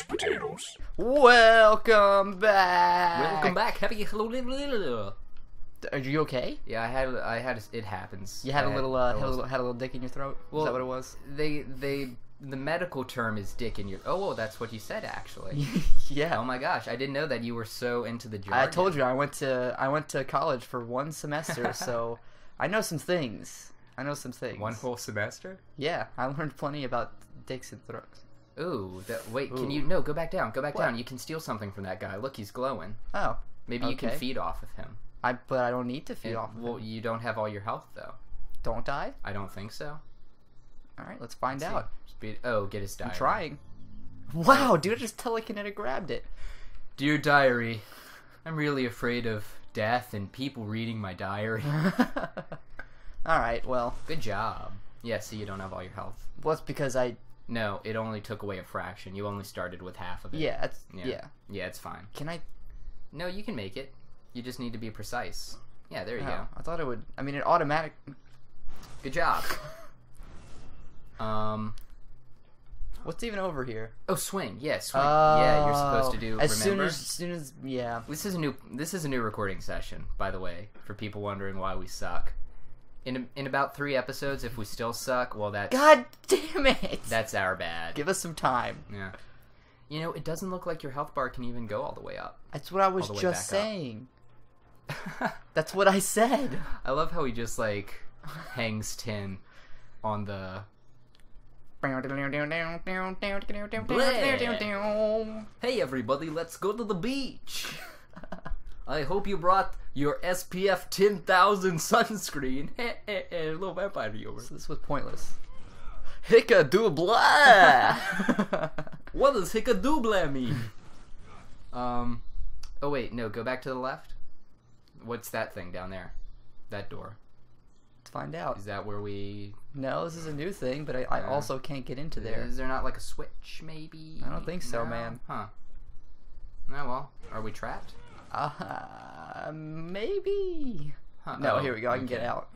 Grouch potatoes. Welcome back. Welcome back. Happy hello. Are you okay? Yeah, I had I had it happens. You had I a little, uh, had a little, had a little dick in your throat. Well, Is that what it was? They they the medical term is dick in your. Oh, well, that's what you said actually. yeah. oh my gosh, I didn't know that you were so into the jargon. I told you I went to I went to college for one semester, so I know some things. I know some things. One whole semester. Yeah, I learned plenty about dicks and throats. Ooh, that, wait. Can Ooh. you no? Go back down. Go back What? down. You can steal something from that guy. Look, he's glowing. Oh, Maybe you can Okay. feed off of him. I but I don't need to feed And- off. Of well, you don't have all your health though. Don't I? I don't think so. All right, let's find Let's see. out. Speed. Oh, get his diary. I'm trying. Wow, dude, I just telekinetic grabbed it. Dear diary, I'm really afraid of death and people reading my diary. All right, well, Good job. Yeah, see, you don't have all your health. well, it's because I No, it only took away a fraction. You only started with half of it. yeah, it's, Yeah. yeah. Yeah, it's fine. Can I? No, you can make it. You just need to be precise. Yeah, there you Oh, go. I thought it would. I mean, it automatic. Good job. Um. What's even over here? Oh, swing. Yeah, swing. yeah, you're supposed to Oh, do. as soon as, as soon as yeah. This is a new. This is a new recording session, by the way, for people wondering why we suck. In in about three episodes, if we still suck, well, that's God damn it! that's our bad. Give us some time. Yeah. You know, it doesn't look like your health bar can even go all the way up. That's what I was All the way just saying. That's what I said. I love how he just like hangs tin on the. Hey everybody, let's go to the beach. I hope you brought your SPF 10,000 sunscreen. A little vampire viewer. This was pointless. Hicka. What does hickadooble mean? um, oh wait, no, go back to the left. What's that thing down there? That door. Let's find out. Is that where we? No, this is a new thing, but I, I also can't get into there. Is there not like a switch? Maybe. I don't think so, No? man. Huh. Oh well, are we trapped? Uh, maybe. Huh. No, here we go. I can get out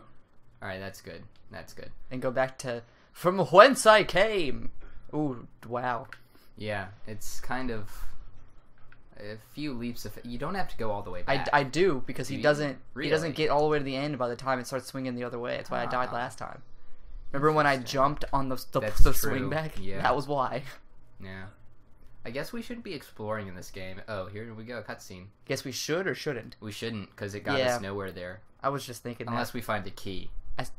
All right, that's good. That's good. and go back to from whence I came. Ooh, wow. Yeah, it's kind of a few leaps of. You don't have to go all the way back. I do because he Do you? doesn't he doesn't get all the way to the end by the time it starts swinging the other way. That's why I died Ah. last time. Remember when I jumped on the the, the swing back? yeah. That was why. Yeah. I guess we shouldn't be exploring in this game. Oh, here we go, cutscene. Guess we should or shouldn't. We shouldn't, because it got Yeah. us nowhere there. I was just thinking Unless we find a key. I s-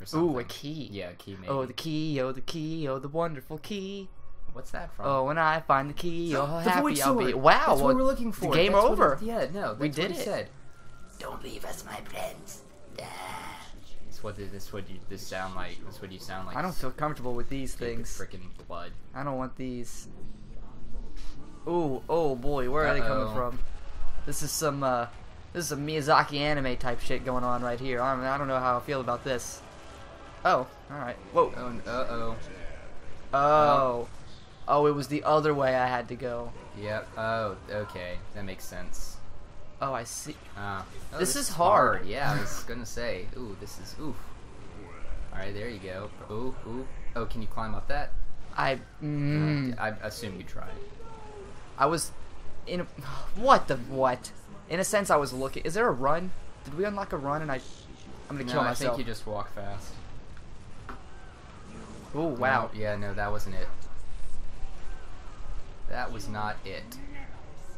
Or something. Ooh, a key. Yeah, a key maybe. Oh, the key, oh, the key, oh, the wonderful key. What's that from? Oh, when I find the key, oh, how happy I'll be. Wow, That's what well, we're looking for. game That's over. it- yeah, no, that's We did he it. said. Don't leave us, my friends. That's what this, this what you this sound like. That's what you sound like. I don't feel comfortable with these things. Freaking blood. I don't want these. Ooh, oh boy, where are they coming from? This is some, uh, this is some Miyazaki anime type shit going on right here. I, don't- I don't know how I feel about this. Oh, alright. Whoa. Oh, uh oh. Oh. Oh, it was the other way I had to go. Yep. Oh, okay. That makes sense. Oh, I see. Ah. Oh, This is hard. Yeah, I was gonna say. Ooh, this is oof. All right, there you go. Ooh, ooh. Oh, can you climb up that? I, mm, I assume you tried. I was in a, what the what? In a sense, I was looking. Is there a run? Did we unlock a run? And I, I'm gonna No, kill I think you just walk fast. Oh wow. No, yeah, no, that wasn't it. That was not it.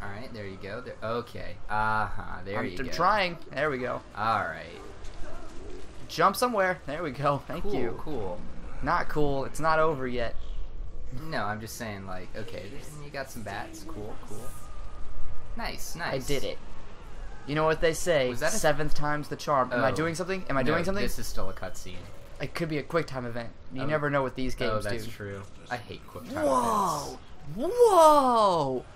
All right, there you go. There, okay. Uh huh. There I'm you t- go. trying. There we go. All right. Jump somewhere. There we go. Thank Cool. you. Cool. Not cool. It's not over yet. No, I'm just saying, like, okay, you got some bats. Cool. Cool. Nice. Nice. I did it. You know what they say? Was that Seventh time's the charm. Am I Oh. doing something? Am I No, doing something? This is still a cutscene. It could be a quick time event. You Oh. never know what these games do. Oh, that's do. true. I hate quick time Whoa! Whoa! events.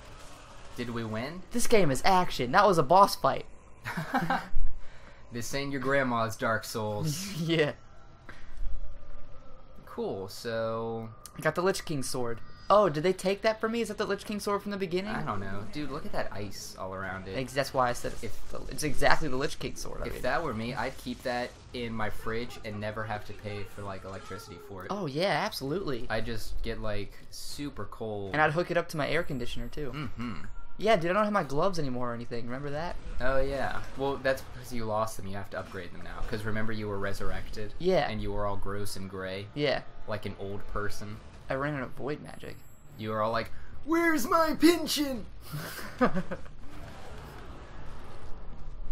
Did we win? This game is action. That was a boss fight. this ain't your grandma's Dark Souls. yeah. cool. So I got the Lich King sword. Oh, did they take that from me? Is that the Lich King sword from the beginning? I don't know, dude. Look at that ice all around it. That's why I said it's, If- the- it's exactly the Lich King sword. I If mean. that were me, I'd keep that in my fridge and never have to pay for like electricity for it. oh yeah, absolutely. I just get like super cold. and I'd hook it up to my air conditioner too. mm-hmm. Yeah, dude, I don't have my gloves anymore or anything. Remember that? Oh yeah. Well, that's because you lost them. You have to upgrade them now. Because remember, you were resurrected. Yeah. And you were all gross and gray, Yeah, like an old person. I ran out of void magic. You were all like, "Where's my pension?"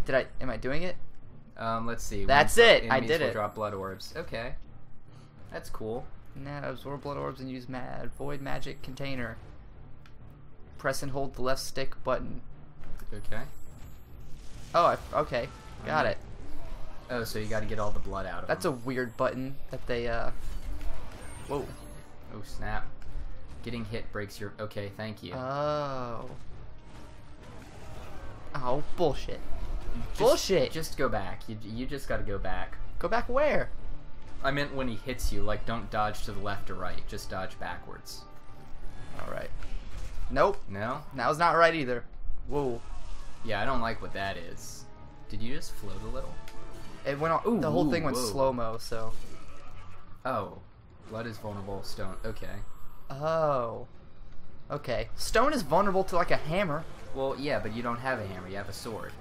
Did I? Am I doing it? Um, let's see. That's it, I did it. Drop blood orbs. Okay. That's cool. Now absorb blood orbs and use mad void magic container. Press and hold the left stick button. Okay. Oh, I, okay, got it. Oh, so you got to get all the blood out of That's a weird button that they. uh... Whoa. Oh snap! Getting hit breaks your. Okay, thank you. Oh. Oh bullshit. Just- bullshit. Just go back. You you just got to go back. Go back where? I meant when he hits you, like don't dodge to the left or right. Just dodge backwards. All right. Nope. No? That was not right either. Whoa. Yeah, I don't like what that is. Did you just float a little? It went on. Ooh, the whole thing went whoa. slow mo. So. Oh, blood is vulnerable. Stone. Okay. Oh. Okay. Stone is vulnerable to like a hammer. Well, yeah, but you don't have a hammer. You have a sword.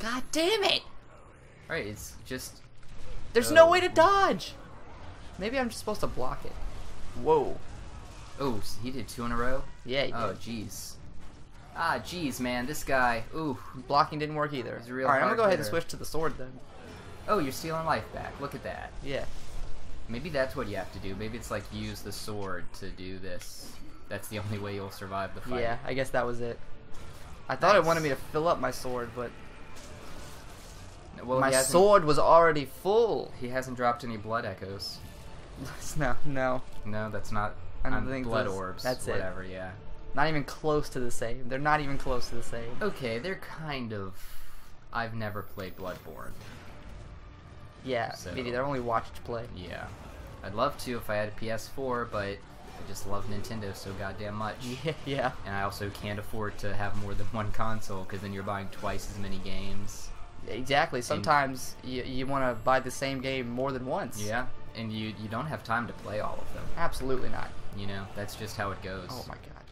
God damn it! Right? It's just. There's Oh. no way to oh. dodge. Maybe I'm just supposed to block it. Whoa. Oh, he did two in a row. Yeah. He Oh, jeez. Ah, jeez, man, this guy. Ooh. Blocking didn't work either. He's a real All right, I'm gonna go ahead and switch to the sword then. Oh, you're stealing life back. Look at that. Yeah. Maybe that's what you have to do. Maybe it's like use the sword to do this. That's the only way you'll survive the fight. Yeah. I guess that was it. I thought it wanted me to fill up my sword, but Well, my sword was already full. He hasn't dropped any blood echoes. no, no, No, that's not. I don't think blood those- orbs. that's it. whatever. Yeah. not even close to the same. They're not even close to the same. Okay, they're kind of. I've never played Bloodborne. Yeah, So- me neither. I only watched play. Yeah. I'd love to if I had a PS4, but I just love Nintendo so goddamn much. Yeah, yeah. And I also can't afford to have more than one console because then you're buying twice as many games. Exactly. Sometimes you, you want to buy the same game more than once. Yeah. And you you don't have time to play all of them. Absolutely not. You know, that's just how it goes. Oh my god.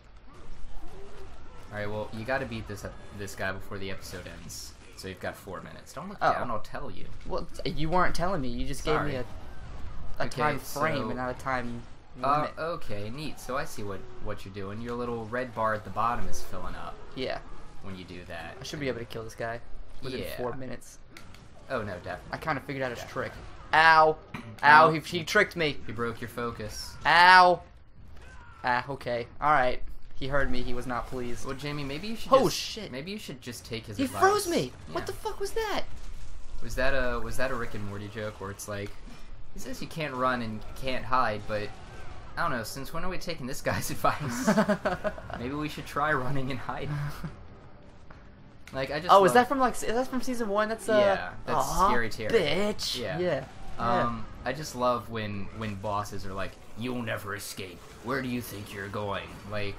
All right, well, you got to beat this this guy before the episode ends. So you've got four minutes. Don't look Oh. down. I'll tell you. Well, you weren't telling me. You just gave me a, a Okay, time frame so- and not a time Uh, okay, neat. So I see what what you're doing. Your little red bar at the bottom is filling up yeah, when you do that. I should be able to kill this guy within Yeah. four minutes. Oh no, definitely. I kind of figured out his trick. Ow. Ow, he, he tricked me. He broke your focus. Ow. Ah, okay. Alright. He heard me. He was not pleased. Well, Jamie, maybe you should. Oh, just, shit. Maybe you should just take his. He advice. froze me. What the fuck was that? Was that a was that a Rick and Morty joke where it's like, he says you can't run and can't hide, but I don't know. Since when are we taking this guy's advice? Maybe we should try running and hiding. Like I just. oh, is that from like is that from season one? That's uh. Yeah, that's Scary Terry. Bitch. Yeah. Yeah. Um, I just love when when bosses are like, "You'll never escape. Where do you think you're going?" Like,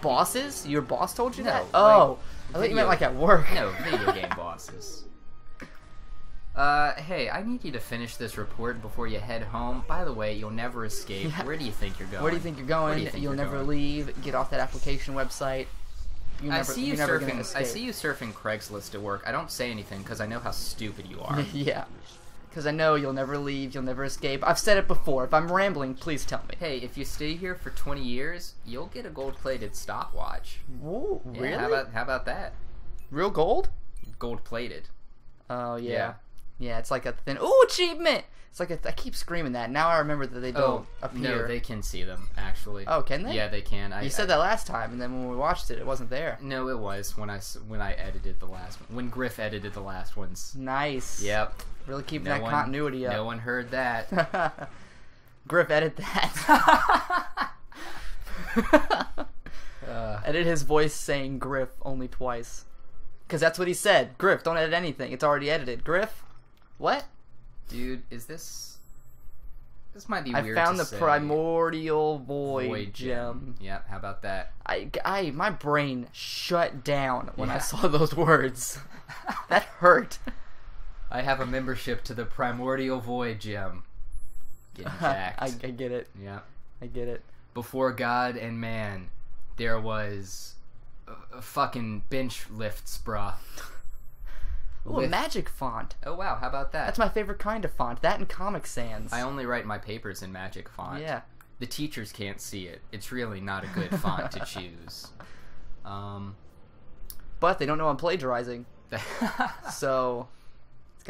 Bosses? Your boss told you No, that? like, Oh, I thought you meant like at work. no video game bosses. Uh, hey, I need you to finish this report before you head home. By the way, you'll never escape. Yeah. Where do you think you're going? Where do you think you're going? You will never going? leave. Get off that application website. You I never, see you never surfing. I see you surfing Craigslist at work. I don't say anything because I know how stupid you are. yeah. Because I know you'll never leave. You'll never escape. I've said it before. If I'm rambling, please tell me. hey, if you stay here for 20 years, you'll get a gold-plated stopwatch. Whoa, Yeah, really? How about how about that? Real gold? Gold-plated. Oh yeah. Yeah. yeah. it's like a thin. Ooh, achievement! It's like I keep screaming that. Now I remember that they don't Oh appear. no, they can see them actually. Oh, can they? Yeah, they can. I, You said I- that last time, and then when we watched it, it wasn't there. No, it was when I when I edited the last one. When Griff edited the last ones. Nice. Yep. Really keeping No that one, continuity up. No one heard that. Griff, edit that. uh, edit his voice saying Griff only twice. Because that's what he said. Griff, don't edit anything. It's already edited. Griff? What? dude, is this? This might be I found the say. primordial void, Void gem. Yeah, how about that? I, I, my brain shut down when I saw those words. that hurt. I have a membership to the primordial void Gym. Getting jacked. I, I get it. yeah. I get it. Before God and man, there was a, a fucking bench lifts, brah. Ooh, a magic font. Oh wow, how about that? That's my favorite kind of font. That and Comic Sans. I only write my papers in Magic font. Yeah. The teachers can't see it. It's really not a good font to choose. Um, But they don't know I'm plagiarizing. So,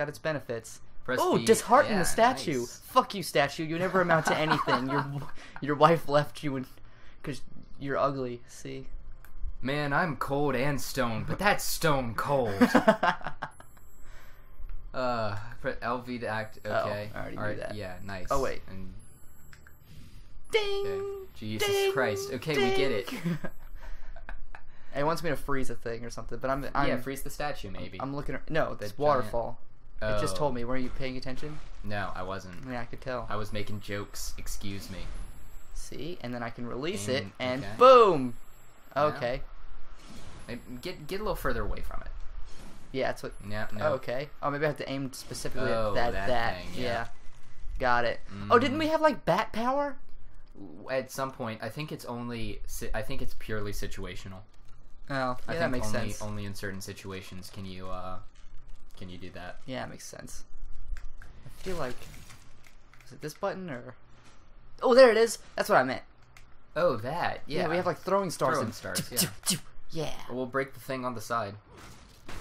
got its benefits. Oh, dishearten yeah, the statue. nice. Fuck you, statue. You never amount to anything. your your wife left you because you're ugly. See. Man, I'm cold and stone, but that's stone cold. uh, for LV to act. Oh, Okay. I already knew Alright, that. Yeah, nice. Oh, wait. And, Ding. okay. Jesus ding, Christ. Okay, we get it. it wants me to freeze a thing or something, but I'm I'm yeah, freeze the statue maybe. I'm looking. At, no, The it's waterfall. It just Oh. told me. Were you paying attention? No, I wasn't. Yeah, I could tell. I was making jokes. Excuse me. See, and then I can release it, and okay. boom. Okay. Get get a little further away from it. Yeah, that's what. Yeah. No. Okay. Oh, maybe I have to aim specifically Oh, at that. that That. thing, yeah. yeah. Got it. Oh, didn't Mm. we have like bat power? At some point, I think it's only. I think it's purely situational. Oh, yeah, I that makes only, sense. Only in certain situations can you uh, can you do that. Yeah, it makes sense. I feel like. Is it this button or? Oh, there it is. That's what I meant. Oh, that. Yeah. Yeah, we have like throwing stars. Throwing and- stars, yeah. Yeah. We'll break the thing on the side,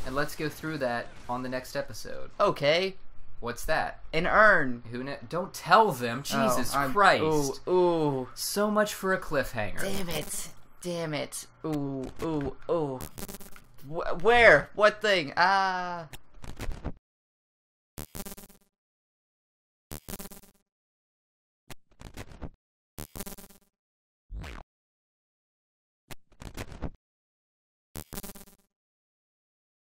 and let's go through that on the next episode. Okay. What's that? An urn. Who? Don't tell them. Jesus Oh, Christ! Ooh, ooh. So much for a cliffhanger. Damn it. Damn it. Ooh, ooh, ooh. Wh- where? What thing? Ah.